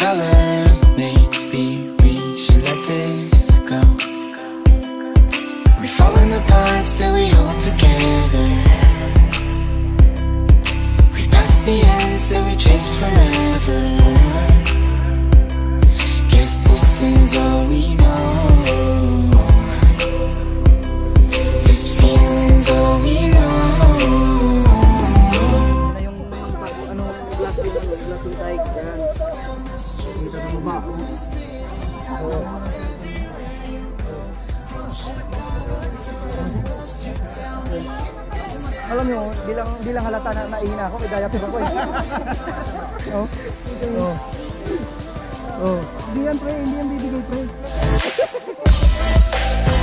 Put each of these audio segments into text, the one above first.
colors. Maybe we should let this go. We've fallen apart, still we hold together. We passed the end, still we chase forever. Alam nyo, di lang, di lang halata na naihina ako, may diaper ako eh. Oo. Oo. Oo. Hindi yan pre, hindi yan bibigay pre.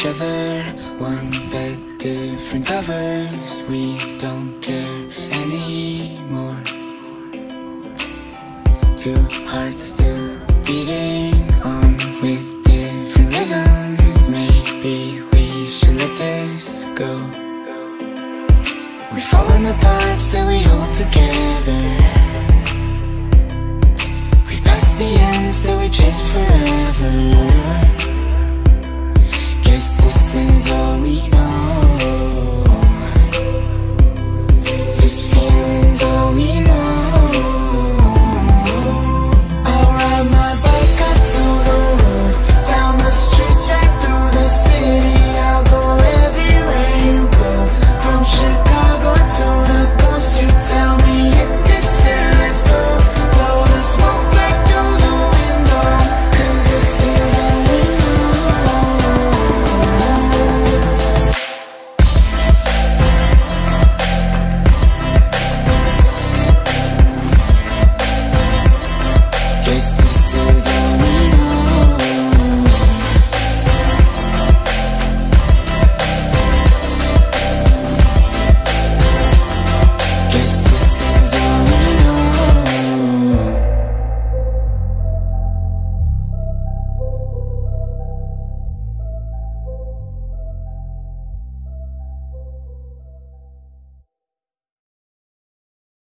each other. One bed, different covers. We don't care anymore. Two hearts still beating on with different rhythms. Maybe we should let this go. We've fallen apart, still we hold together. We pass the end, still we chase forever.